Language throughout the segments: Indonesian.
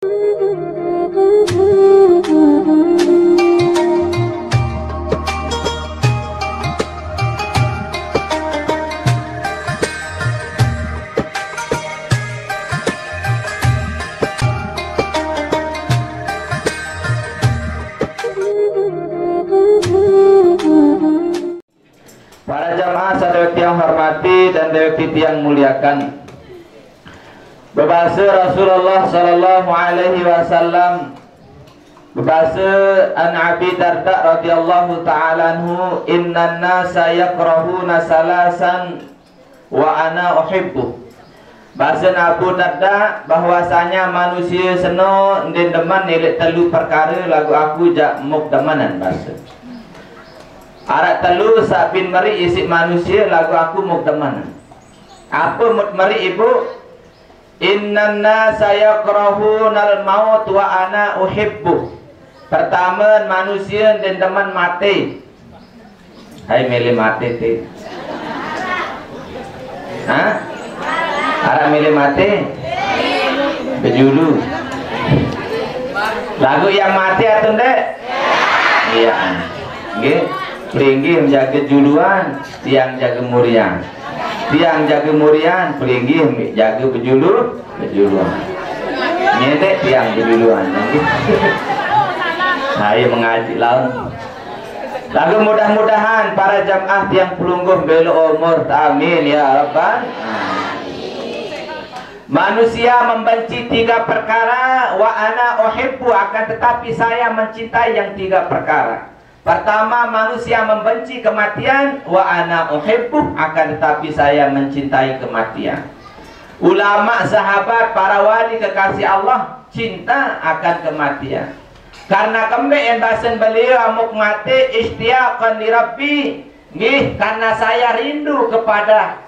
Para jamaah sadaya yang hormati dan dewek yang muliakan. Berbahasa Rasulullah sallallahu alaihi wasallam Berbahasa An Abi Darda radhiyallahu taala anhu innan nasa yakrahuna salasan wa ana uhibbu. Bahasa Abu Darda bahwasanya manusia seno ndin deman nilai telu perkara lagu aku jak muk demanan bahasa. Arak telu sak bin mari isi manusia lagu aku muk demanan. Apa mut mari ibu Innan nasa yakrahunal maut wa ana uhibbu. Pertama manusia dan teman mati. Hai milih mati ti. Hah? Arah milih mati? Bejulu Lagu yang mati atau enggak? Iya. Nggih. Pelinggi menjaga juluan Tiang jaga murian tiang jaga murian pelinggi jaga bejulu bejuluan nyedek tiang bejuluan saya mengaji laun lagu mudah-mudahan para jamaah yang pelungguh belu umur. Amin ya rabbal Manusia membenci tiga perkara. Wa ana uhibbu akan tetapi saya mencintai yang tiga perkara. Pertama manusia membenci kematian wa ana uhibbu akan tetapi saya mencintai kematian. Ulama, sahabat, para wali kekasih Allah cinta akan kematian. Karena kembe bahasan beliau amuk mati istiaqan li rabbi. Nggih, karena saya rindu kepada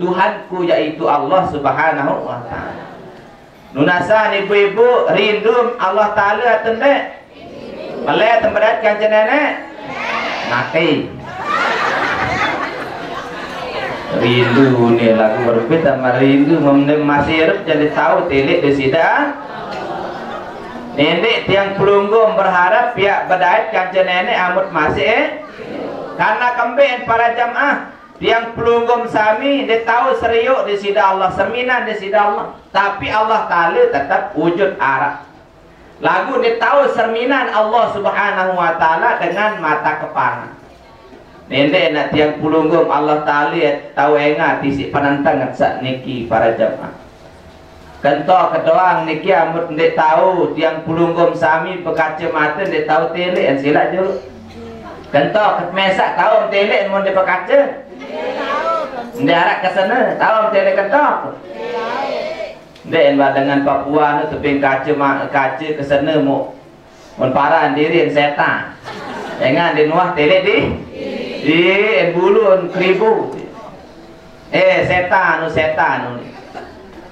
Tuhanku yaitu Allah Subhanahu wa taala. Nunasan ibu-ibu rindu Allah taala atau Malay tempat kanjeng nenek? Mati. Rindu ni lagu berbeda sama rindu masih hidup jadi tahu telik di sida. Nenek tiang pelunggum berharap pihak berdait kanjeng nenek amut masih eh? Karena kembali para jamaah Tiang pelunggum sami dia tahu seriuk di sida Allah Seminan di sida Allah Tapi Allah Ta'ala tetap wujud arah Lagu dia tahu cerminan Allah Subhanahu wa taala dengan mata kepala. Nende nak tiang pulunggum Allah taala tahu engat isi penantang sak niki para jamaah. Kento kedoang niki amut ndek tahu tiang pulunggum sami berkaca mata ndek tahu tele en sila julu. Kento mesak tahu tele mun ndek berkaca. Ndek arak ke sana tahu tele kento. Dek dengan Papua tu teping kaca kaca ke sana mu. Mun paran diri setan. Jangan di nuah telet di. Di en bulu kribu. Eh setan nu setan nu.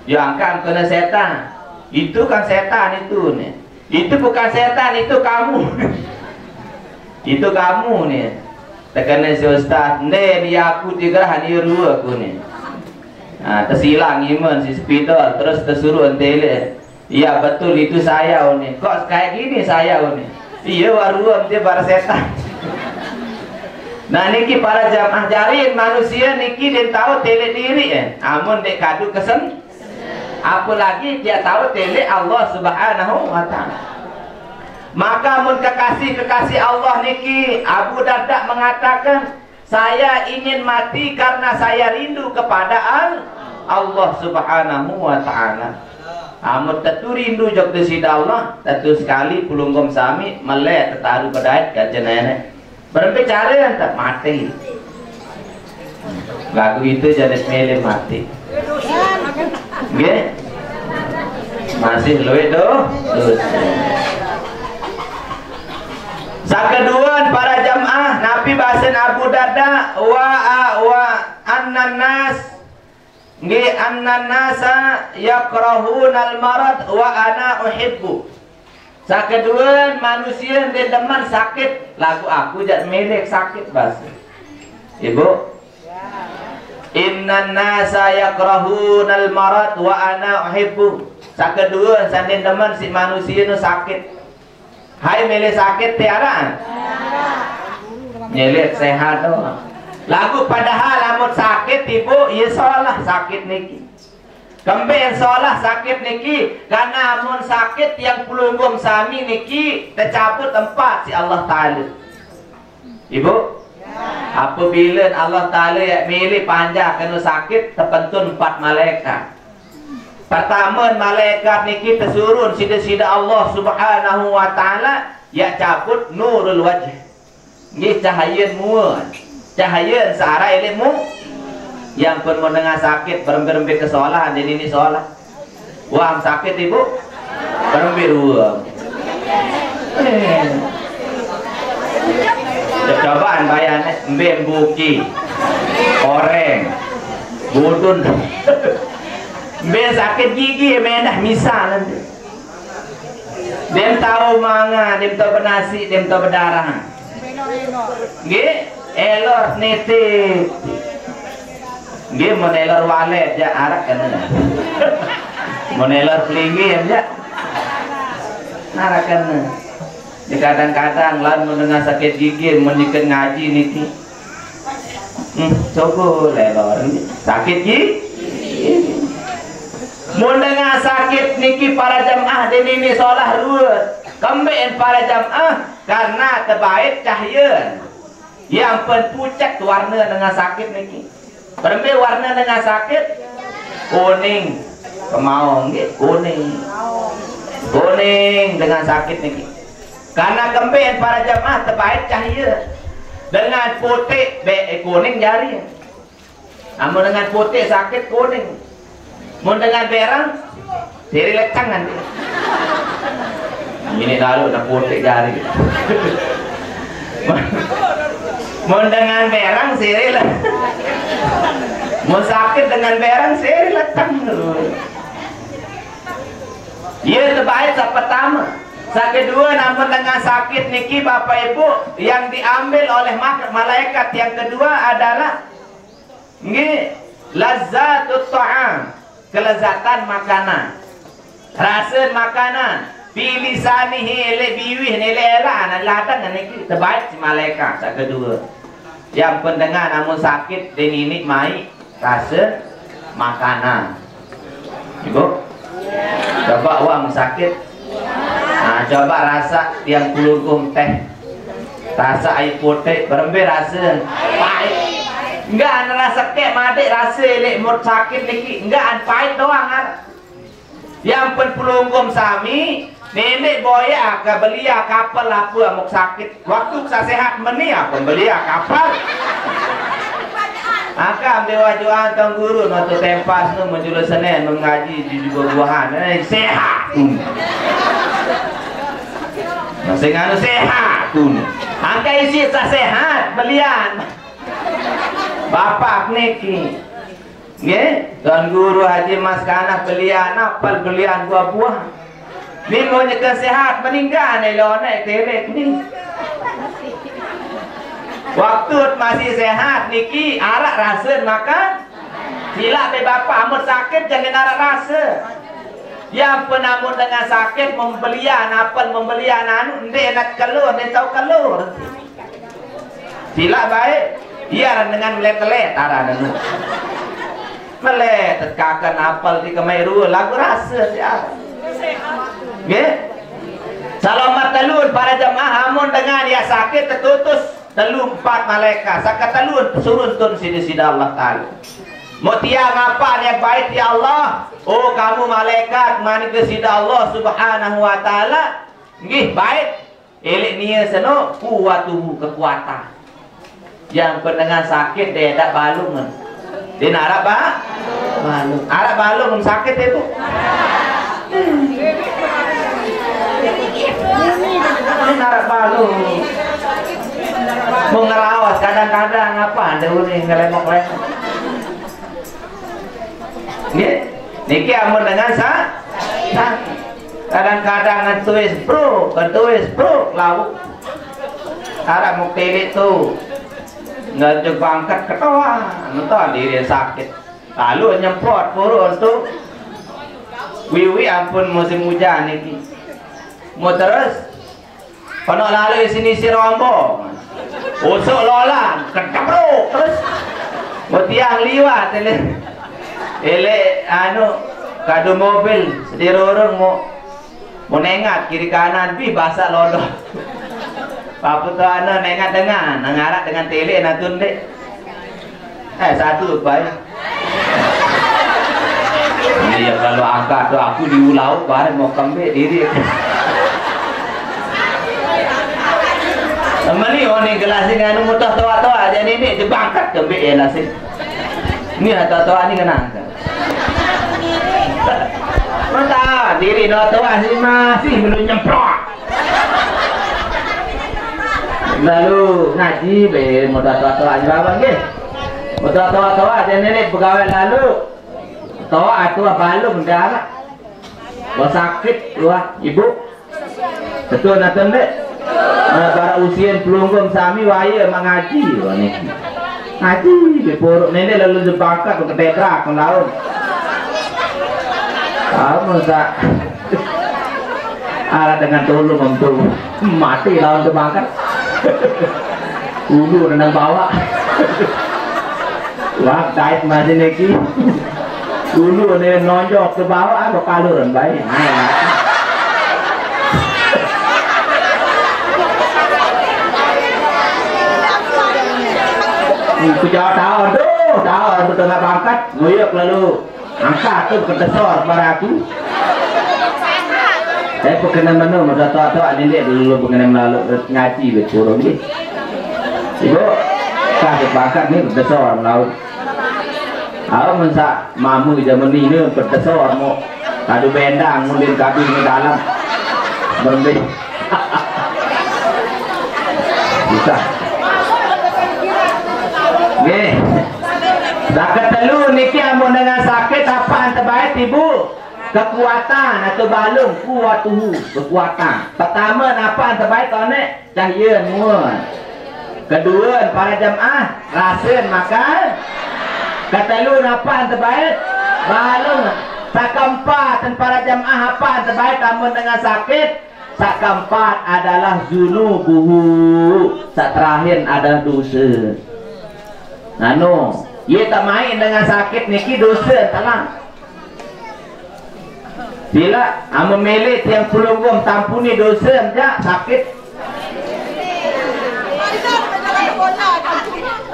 Yo angkat kena setan. Itu kan setan itu nih. Itu bukan setan itu kamu. itu kamu nih. Tekana si ustaz, ni aku tiga hani ru aku nih. Nah, tersilang iman si spidol terus tersuruh entele. Iya betul itu saya ini. Kok kayak gini saya ini? Iya waruam dia para setan. Nah niki para jamaah jarin manusia niki dia tahu tele diri ya. Amun dek kadu kesen. Apalagi dia tahu tele Allah Subhanahu wa taala. Maka mun kekasih kekasih Allah niki Abu Darda mengatakan saya ingin mati karena saya rindu kepada Allah Subhanahu wa taala. Amut tentu rindu jok sida Allah, tentu sekali pulunggom sami melek tetaru pedait kajen nenek. Berbicara yang tak mati. Lagu itu jadi mele mati. Nggih. Masih luwe do. Sakeduan para Nabi bahasan Abu Darda wa wa annan nas ngi annan nasa yakrahuna al marad wa ana uhibbu. Sakeduan manusia dia demen sakit lagu aku jat milik sakit bahasa. Ibu Innan nasa yakrahuna al marad wa ana uhibbu. Sak kedua sandin teman si manusia nu sakit. Hai mele sakit tiara. Nyelit sehat doang. Lagu padahal lamun sakit ibu ya salah sakit niki. Kemben salah sakit niki karena amun sakit yang pelunggum sami niki tercabut tempat si Allah Taala. Ibu, apabila Allah Taala ya milih panjang kena sakit terpentun empat malaikat. Pertama malaikat niki tersurun sida-sida Allah Subhanahu wa taala ya cabut nurul wajh. Nggih cahaya muan. Cahaya searah ilmu yang pun mendengar sakit berembe-rembe ke sekolah jadi ini sekolah. Uang sakit ibu? Berembe uang eh. cobaan bayarnya mbem buki oreng budun mbem sakit gigi menah misal dem tahu manga dem tahu benasi dem tahu berdarah Nggih, elor nitip Nggih menelor walet ya arak kan. menelor pelingi ya. Arak kan. Di kadang-kadang lan mendengar sakit gigi menyikan ngaji niki. Hmm, coba lelor sakit gigi. Mendengar sakit niki para jamaah dan ini solah ruwet. Kembali para jamaah karena terbaik cahaya yang penpucat warna dengan sakit niki. Berembe warna dengan sakit kuning, kemaung gitu, kuning. Kuning dengan sakit nih. Karena kemben para jamaah terbaik cahaya dengan putih be eh, kuning jari. Namun dengan putih sakit kuning. Mau dengan berang diri lecang nanti. Ini lalu udah putih jari. Mau dengan berang siri lah. Mau sakit dengan berang seri letang Ia terbaik sa pertama. Sa kedua namun dengan sakit niki Bapak Ibu yang diambil oleh malaikat yang kedua adalah nggih lazatut ta'am, kelezatan makanan. Rasa makanan bilisanihi le biwih ni le lah ladang niki terbaik si malaikat kedua. Yang pendengar namun sakit dan ini mai rasa makanan. Ibu? Coba uang sakit. Nah coba rasa yang kulungkum teh. Rasa air putih berembe rasa. Pahit. Enggak ada rasa kek madik rasa lek mut sakit lagi. Enggak ada pahit doang kan yang pen pelunggum sami Nenek boya ke belia kapal apa amuk sakit. Waktu saya sehat menia pun belia kapal. Akam dewa juan tong guru noto tempas nu menjulu senen mengaji di juga buahan eh, sehat. Masih nganu sehat pun. Angka isi tak sehat belian. Bapak niki. Nggih, Tuan Guru Haji Mas Kanah belian apal belian buah-buah. Ni mau sehat meninggal nih lo naik terek ni. Waktu masih sehat niki arak rasa makan. Sila be bapak amun sakit jangan arak rasa. Yang penamun dengan sakit membelian apel membelian anu ndek nak keluar ndek tahu keluar. Sila baik. Iya dengan melet-melet arah anu. Melet tekakan apel di kemeru lagu rasa siapa. Nggih. Selamat telur para jamaah. Amun dengan ya sakit tertutus telu empat malaikat. Saka telun surun tun sini sida Allah taala. Mau tiang apa yang baik ya Allah? Oh kamu malaikat mani ke sida Allah subhanahu wa taala. Nggih baik. Elek nia seno kuat tubuh kekuatan. Yang pendengar sakit dia tak balung. Dia nak apa balung. Arab balung sakit itu ini mau ngerawas kadang-kadang apa ada uni ngelemok-lemok Nggih. Niki amun dengan sa kadang-kadang tulis bro, tulis bro lauk. Harap mau nggak juga angkat ketawa, nonton diri sakit. Lalu nyemprot puru untuk wiwi ampun musim hujan ini mau terus? Panak lalu sini si rombo usuk lola kedabruk terus. Mau tiang liwat ele ele anu kado mobil sedih orang mau. Mau nengat kiri kanan bi basah lolo Papu tu anu nengat dengan nangarak dengan tele natun dek. Eh satu baik Iya kalau angkat tu aku diulau bareng mau kembali diri Mali oh ni gelas ni anu mutah tua-tua aja ni ni dibangkat kembali ya nasi. Ni tua-tua ni kena. Mata diri no tua si masih belum nyemprot. Lalu ngaji be mudah tua-tua aja bang ke. Mudah tua-tua aja ni pegawai lalu. Tua atau balung darah. Wah sakit wah ibu. Betul nanti dek. Para usian pelunggum sami waya mengaji wah ni. Ngaji be porok nenek lalu jebakat ke tetrak ke laut. Kamu tak Ala dengan tolong untuk mati lawan terbakar. Ulu renang bawa. Wah, dait masih neki. Dulu ni nonjok ke bawah apa kaluran baik. Ku jawab tahu, aduh, tahu aku tengah bangkat, nguyuk lalu angkat tu ke tesor pada aku. Saya pengenal mana, masa tahu tahu ini dia dulu pengenal lalu ngaji betul ni. Ibu, kah bangkat ni ke tesor laut. Aku mensa mamu zaman ini berdesor mau kadu bendang mungkin kadu di dalam berhenti. Bisa. Oke. Sakit telu niki amun dengan sakit apa terbaik ibu? Kekuatan atau balung tuhu kekuatan. Pertama apa terbaik ni? Cahaya semua. Kedua para jemaah rasin makan Kata lu apa yang terbaik? Balung. Dan para jamaah apa yang terbaik namun dengan sakit? Tak keempat adalah zunubuhu. Tak terakhir adalah dosa. Anu, ia tak main dengan sakit niki dosa talang. Bila amun melit yang pelunggum tampuni dosa enggak sakit.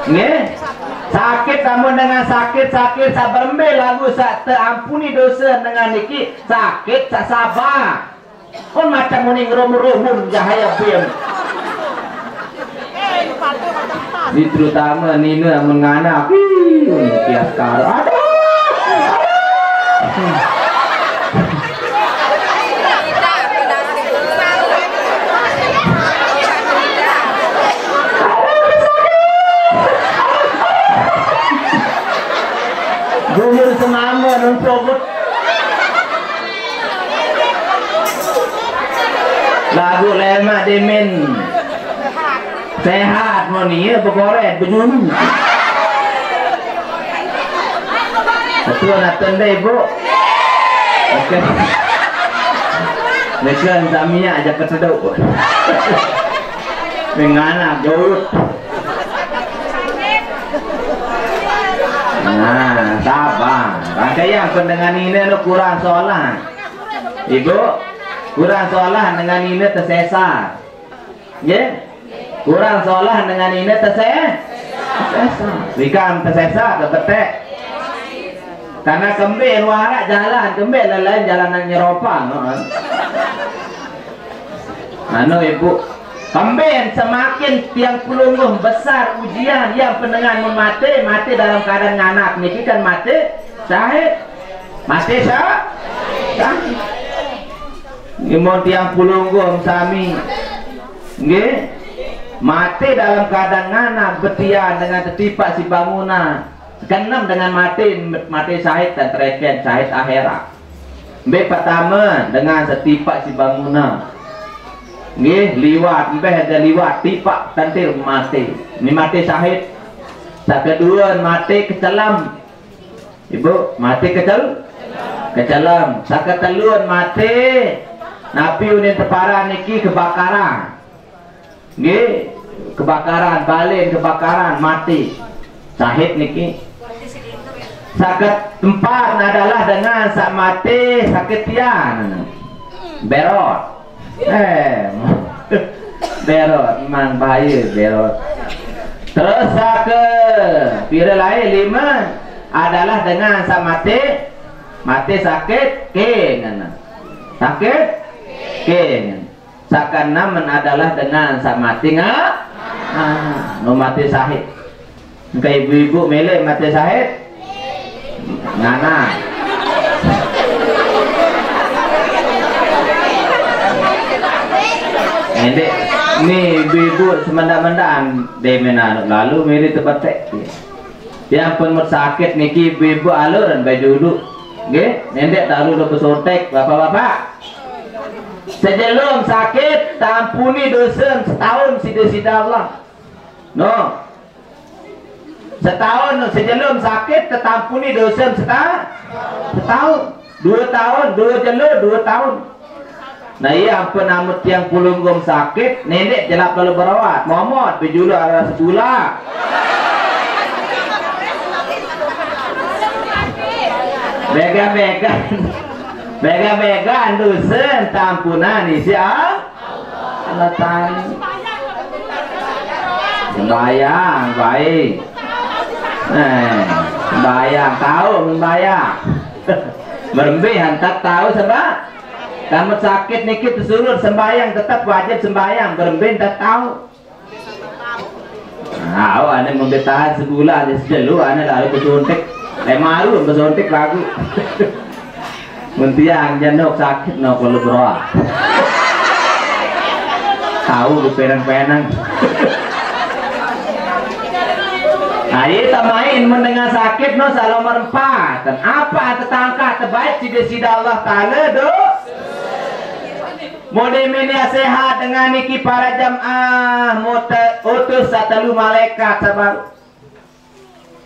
Nggih. Sakit namun dengan sakit sakit sabar lagu sak terampuni dosa dengan niki sakit sak sabar. Kon macam muni ngrum-rumun jahaya piem. Di terutama Nina menganak. Tiap kali. Aduh. Aduh. Lagu lema demen. Sehat mau ni ya berkoret berjuru. Betul nak tanda ibu. Okey. Lekan samia aja keseduk. Mengana jauh. Nah, sabar. Yang pendengar ini kurang sholat. Ibu, kurang sholat dengan ini tersesat. Ya? Kurang sholat dengan ini. Tersesat. Bukan tersesat, terpetek. Karena kembali warak jalan, kembali lain jalan nyeropang. Anu ibu, Pemben semakin tiang pelungguh besar ujian yang pendengar memati mati dalam keadaan nganak niki kan mati syahid mati sah syahid Gimon tiang pelungguh sami nggih mati dalam keadaan nganak betian dengan tetipak si bangunan keenam dengan mati mati syahid dan tereken syahid akhirat B pertama dengan setipak si bangunan Nggih, liwat, mbeh ada liwat, tipak tantil mati. Ini mati syahid. Tak kedua mati kecelam. Ibu, mati kecel? ke dalam sakit telun mati Nabi unin teparan niki kebakaran Nggih, kebakaran, balen kebakaran, mati. Sahid niki. Sakit tempat adalah dengan sak mati sakit tian. Berot. Eh. berot, man bahaya berot. Terus sakit pira lain lima adalah dengan sak mati mati sakit ke sakit ke Sakan naman adalah dengan sak mati nga ah, mati sahid. Kay ibu-ibu mele mati sahid? Ngana Hindi, ni ibu-ibu semenda-mendaan. Demena lalu miri tebatek yang pun sakit niki ibu-ibu aluran baju dulu nggih nendek dalu do pesotek bapak-bapak Sebelum sakit tampuni dosa setahun sida-sida Allah. No. Setahun sebelum sakit tetampuni dosa setahun. Setahun. Dua tahun, dua jelur, dua tahun. Nah iya apa nama tiang pulunggum sakit Nenek jelap lalu berawat Muhammad berjulu arah sebulan Bega-bega Bega-bega dusun tampunan isi Allah Ta'ala Sembayang baik. Eh, sembayang tahu sembayang Merembih hantar tahu sebab Kamu sakit nikit suruh sembayang tetap wajib sembayang Berembih tak tahu. Nah, ane membetahan sebulan sejelu ane lalu kesuntik Eh malu kesuntik lagu Muntiang janok sakit no kalau beroa. Tahu di penang-penang. Nah, kita main mendengar sakit no salam merempat. Dan apa tetangka terbaik sida sida Allah Taala do. Mode media sehat dengan niki para jamaah muta utus satu malaikat sabar.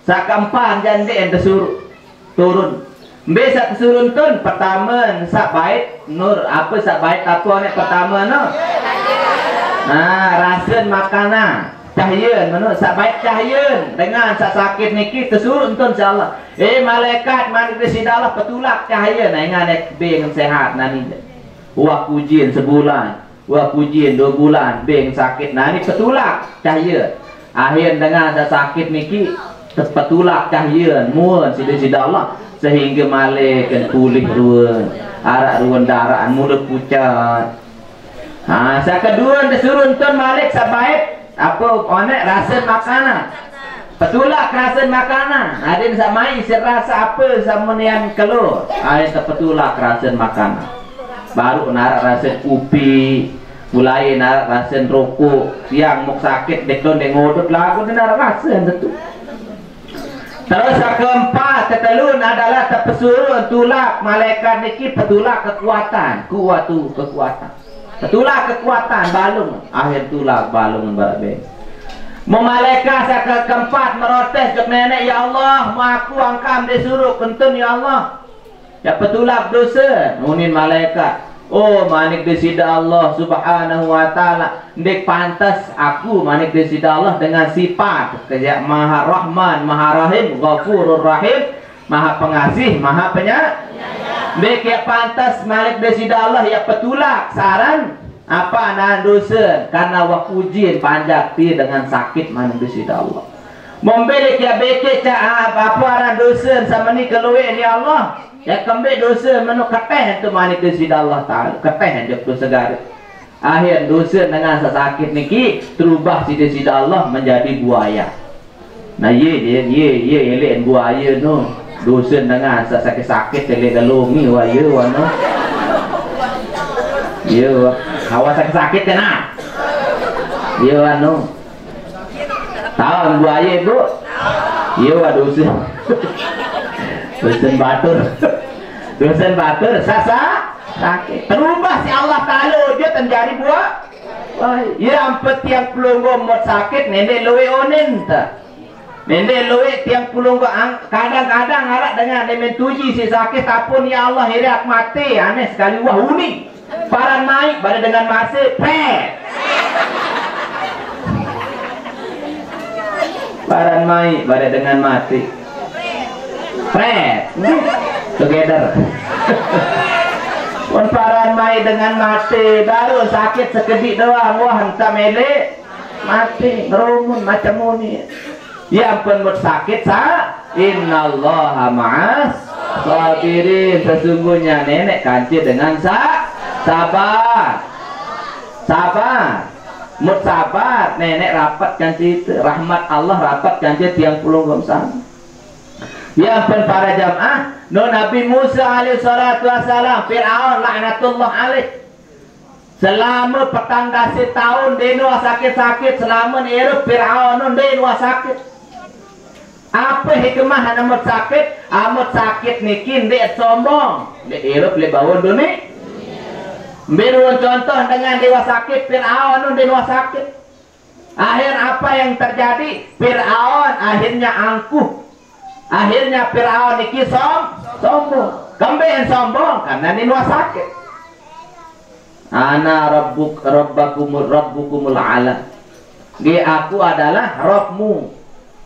Sakampan jande ente suruh turun Bisa kesuruntun pertama sak baik nur. Apa sak baik apa ni pertama no. Nah, rasa makanan. Cahaya menurut sak baik cahaya dengan sak sakit niki tersuruntun insyaallah. Eh malaikat mana di Allah petulak cahaya nah ingat nek beng sehat nani. Wah pujian sebulan, wah pujian dua bulan beng sakit. Nah ni petulak cahaya. Akhir dengan sak sakit niki terpetulak cahaya muan sida-sida Allah sehingga malik pulih ruan arak ruan darah mulut pucat. Ha sa kedua disuruh tuan malik sabaik apa onek rasa makanan? Petulak rasa makanan. Ada yang sama isi rasa apa sama yang keluar ada yang petulak rasa makanan. Baru narak rasa upi mulai narak rasa rokok. Yang mau sakit dekon dengodot lagu narak rasa tentu Terus yang keempat, ketelun adalah terpesuruh tulak malaikat niki petulak kekuatan, kuatu kekuatan. Petulak kekuatan balung, akhir tulak balung berabe. Memalaikat saya ke keempat merotes ke nenek ya Allah, aku angkam disuruh kentun ya Allah. Ya petulak dosa, nunin malaikat. Oh manik disida Allah subhanahu wa ta'ala. Nek pantas aku manik disida Allah dengan sifat. Kayak maha rahman, maha rahim, ghafurur rahim Maha pengasih, maha penyayang Nek ya pantas manik disida Allah ya petulak saran. Apa anak dosa? Karena waktu ujian panjang dengan sakit manik disida Allah Membeli ya beke cak apa anak dosa sama ni keluar ni Allah Ya kembali dosa menu keteh itu mani ke sida Allah Taala. Keteh je tu segala. Akhir dosa dengan sakit niki terubah sida sida Allah menjadi buaya. Nah ye dia ye ye elek buaya no. Dosa dengan sakit sakit elek galungi wa ye wa no. Ye wa hawa sakit sakit kena. Ye wa. Tahu buaya bu? Ye wa dosa. dosen batur dosen batur sasa sakit terubah si Allah Ta'ala dia terjadi buah ya ampet yang pelunggu mot sakit nenek luwe onen ta Nende luwe tiang ang kadang-kadang harap dengan demen tuji si sakit tapun ya Allah hirak mati aneh sekali wah unik. Paran naik pada dengan masa pet. Paran naik pada dengan mati. Pet. Together. Pun paran mai dengan mati. Baru sakit sekedik doang. Wah hentam elek mati. Ngerumun macam ini Ya pun sakit sa? Innallaha ma'as sabirin. Sesungguhnya nenek kanci dengan sa? Sabar. Sabar mut sabar nenek rapat itu rahmat Allah rapat kanci tiang puluh gomsam ya pun para jamaah no Nabi Musa alaihi salatu wassalam Fir'aun laknatullah alaih. Selama petang dasi tahun denua sakit-sakit selama niru Fir'aun denua sakit. Apa hikmah anak sakit? Amat sakit nikin dia sombong. Dia hirup le bawon dunia Biruan contoh dengan dewa sakit Fir'aun dewa sakit. Akhir apa yang terjadi? Fir'aun akhirnya angkuh. Akhirnya Fir'aun niki som sombong. Kembali sombong karena dewa sakit. Ana rabbuk rabbakumul rabbukumul ala. Dia aku adalah Rabbmu.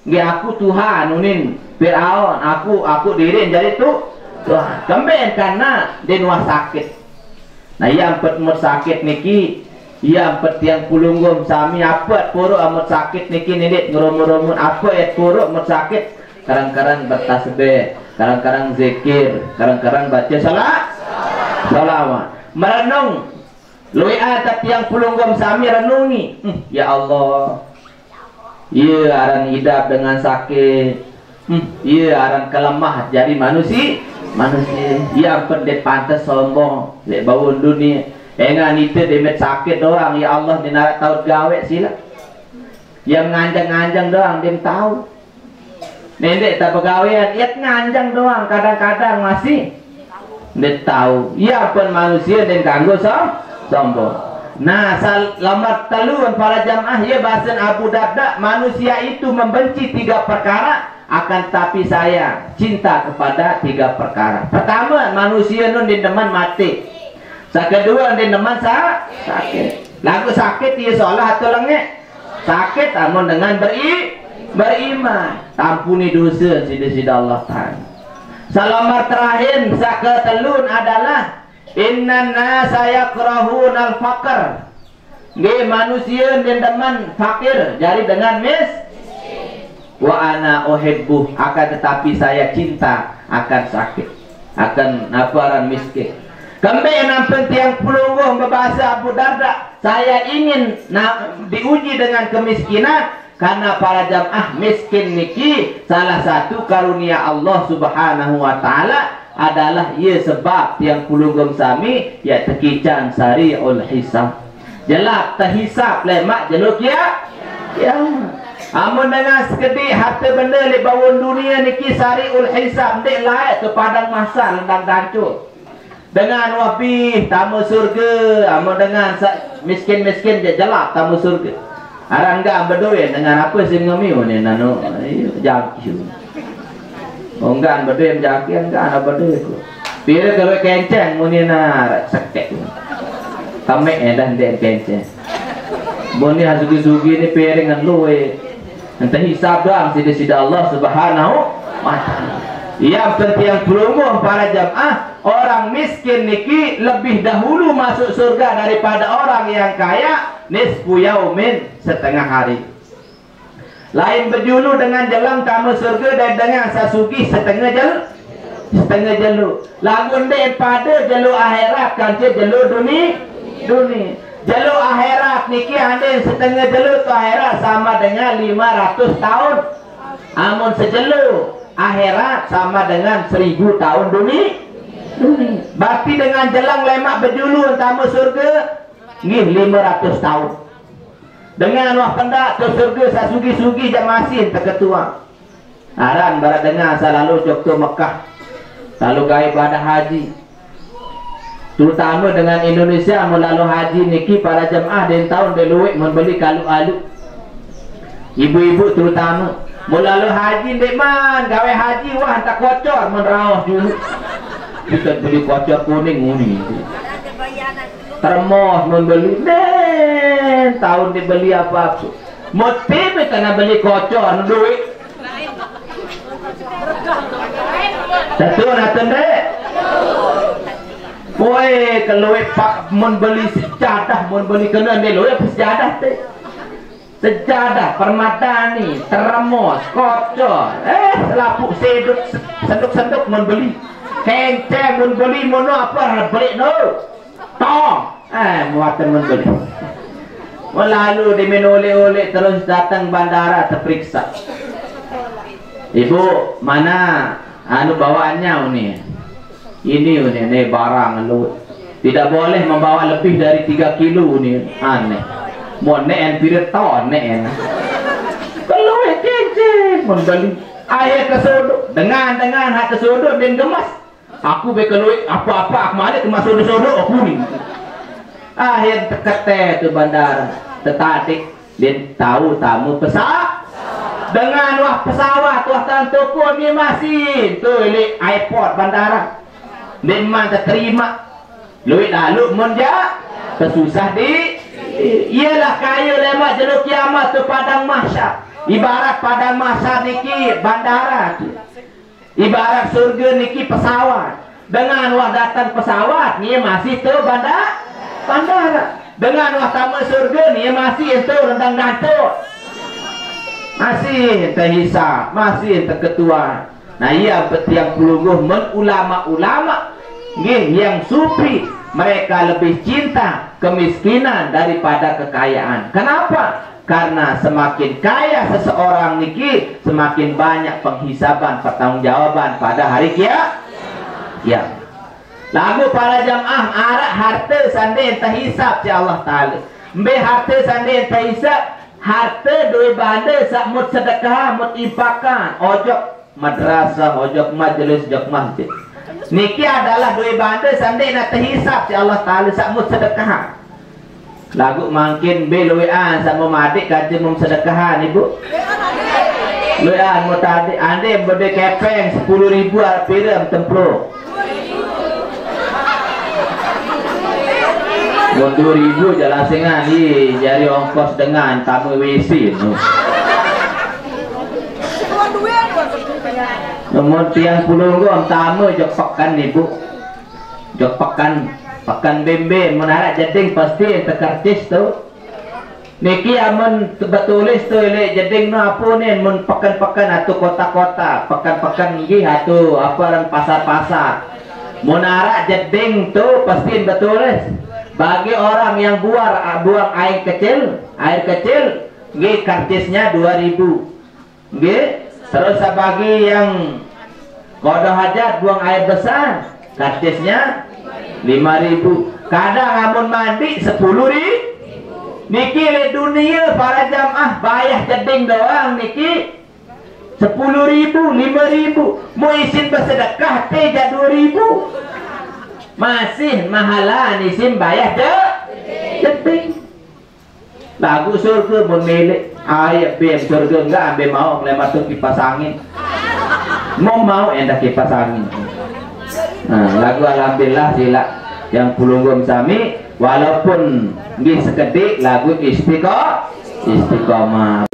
Gi aku Tuhan unin Fir'aun aku aku diri jadi tu Tuhan. Kembali karena dia nuah sakit nah yang pet sakit niki. Yang pet yang pulunggum. Sami apa puruk amat sakit niki nidit ngerumun-rumun apa ya puruk amat sakit. Kadang-kadang bertasbih kadang-kadang zikir kadang-kadang baca salat salawat merenung. Lui atat yang pulunggum sami renungi. Hmm, ya Allah. Iya aran hidup dengan sakit. Hmm, Iya aran kelemah jadi manusia Manusia. Iya pendet pantas sombong. Lek bawun dunia. Engan itu demet sakit doang. Ya Allah dia nak tahu gawe sila. Yang nganjang-nganjang doang dia tahu. Nenek tak pegawaian Ia nganjang doang. Kadang-kadang masih Dia tahu. Iya pun manusia dia ganggu sombong. Nah, selamat taluan para jamaah. Ya bahasan Abu Darda manusia itu membenci tiga perkara akan tapi saya cinta kepada tiga perkara. Pertama, manusia nun di teman mati. Kedua, di teman sa sakit. Lagu sakit dia seolah atau lengek. Sakit namun dengan beri beriman. Ampuni dosa sida-sida Allah Taala. Selamat terakhir saketelun adalah Inna nasa yakrahun al fakir Nge manusia dan teman fakir Jadi dengan mis Wa ana uhibbuh Akan tetapi saya cinta Akan sakit Akan nafaran miskin. Kembali nampak tiang pelungguh Berbahasa Abu Darda Saya ingin na, diuji dengan kemiskinan Karena para jamaah miskin niki Salah satu karunia Allah subhanahu wa ta'ala adalah ia sebab yang pulunggum sami ya tekican sari'ul hisab. Jelak terhisap lemak jeluk ya ya amun dengan sekedik harta benda di bawah dunia ni kisari'ul hisab dek layak ke padang masa lendang dancur dengan wabi tamu surga amun dengan miskin-miskin je jelak tamu surga Arang enggak berduit dengan apa sih ngemiu ni nanu Oh enggak berdua menjaki enggak ada berdua itu. Bila kalau kenceng muni nak sekek. Kami edan dia kenceng. Muni hasugi sugi ni piringan luwe. Entah hisab doang sida sida Allah Subhanahu wa. Yang penting berumur para jamaah Orang miskin niki lebih dahulu masuk surga daripada orang yang kaya Nisfu yaumin setengah hari. Lain berjulu dengan jalan tamu surga dan dengan sasugi setengah jel setengah jelu. Lagu ndek pada jelu akhirat kan jelu dunia dunia jelu akhirat niki ande setengah jelu tu akhirat sama dengan 500 tahun. Amun sejelu akhirat sama dengan 1000 tahun dunia. Dunia berarti dengan jelang lemak berjulu tamu surga ni 500 tahun. Dengan wah pendak ke surga sasugi-sugi jamasin terketua. Aran barat dengar selalu jokto Mekah. Lalu gaya pada haji terutama dengan Indonesia melalui haji niki para jemaah dan tahun deluik membeli kalu alu ibu-ibu terutama Mula haji dek man, gawe haji wah tak kocor merawah dulu. Kita beli kocor kuning ini. Termos membeli, men tahun dibeli apa apa. Motif karena beli kocor duit. Satu naten dek. Woi, kalau pak mun beli sejadah, mun beli kena ni loe sejadah teh. Sejadah permata ni teremos kocor. Eh, selapuk seduk senduk-senduk mun beli. Kenceng mun beli mun apa beli no. Tong. Eh, muatan mun beli. Lalu diminuli-uli terus datang bandara terperiksa. Ibu, mana anu bawaannya ini? Ini ini, ini barang lu tidak boleh membawa lebih dari 3 kilo ini aneh. Mau neen pirit ton neen kalau membeli air kesudu dengan dengan hak kesudu dan gemas. Aku bekelui apa-apa aku malik kemas sudu-sudu aku ni. Akhir tekete tu bandara tetatik dia tahu tamu pesawat dengan wah pesawat wah tantu pun ni masih. Tu ini airport bandara memang terima luit lalu menja kesusah di? Ialah kaya lemak jeruk kiamat tu padang mahsyar ibarat padang mahsyar niki bandara ibarat surga niki pesawat. Dengan wah datang pesawat ni masih tu bandar bandara. Dengan wah tamu surga ni masih tu rendang datuk. Masih terhisap masih terketua Nah ia yang pelungguh ulama-ulama yang sufi mereka lebih cinta kemiskinan daripada kekayaan. Kenapa? Karena semakin kaya seseorang niki semakin banyak penghisaban pertanggungjawaban pada hari kia. Ya. Lagu para jamaah arak harta sandi terhisap si Allah Taala. Mbe harta sandi terhisap harta dua banda sak mut sedekah mut impakan ojok madrasah, ojok majlis, ojok masjid. Niki adalah dua banda sandi nak terhisap si Allah Taala sakmut sedekah. Lagu makin be luian sama madik kaji mum sedekahan ibu. Luian mu tadi ande berde kepeng 10 ribu piram templo. Dua ribu jalan sengan ni jari ongkos dengan tamu WC tu. Namun tiang puluh gua pertama jok pakan ni bu. Jok pakan pakan bembe menarak jeding pasti tekartis tu. Niki amun betulis tu le jeding no apa ni mun pakan-pakan atau kota-kota, pakan-pakan ni atau apa orang pasar-pasar. Menarak jeding tu pasti betulis. Bagi orang yang buang buang air kecil, air kecil, ngi kartisnya 2000. Nggih, terus bagi yang Kodoh hajat buang air besar? Kartisnya 5000 Kadang amun mandi 10 ribu. Niki dunia para jamaah bayar jeding doang niki. 10 ribu, 5 ribu. Mau isin bersedekah tiga 2 ribu. Masih mahalan isin bayar je jeding Lagu surga pun milik. Ayat bim surga enggak ambil mau Kelematuk kipas angin. Mau mau endah kipas angin. Nah lagu alhamdulillah sila yang pulunggum sami walaupun di sekedik lagu istiqomah istiqomah